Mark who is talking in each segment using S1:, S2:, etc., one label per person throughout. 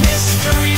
S1: Mystery.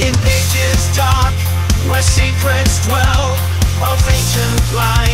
S1: In ages dark, where secrets dwell Of ancient life